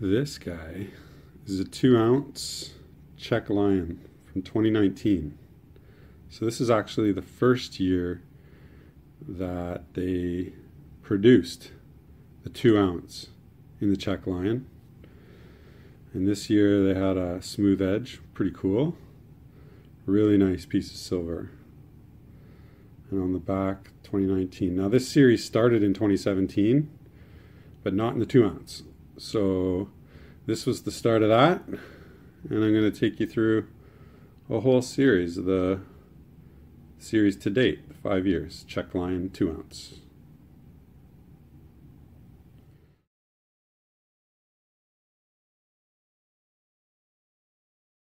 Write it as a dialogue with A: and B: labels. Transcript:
A: This guy is a two ounce Czech Lion from 2019. So this is actually the first year that they produced the two ounce in the Czech Lion. And this year they had a smooth edge, pretty cool. Really nice piece of silver. And on the back, 2019. Now this series started in 2017, but not in the two ounce. So this was the start of that. And I'm going to take you through a whole series of the series to date, five years, Czech Lion two ounce.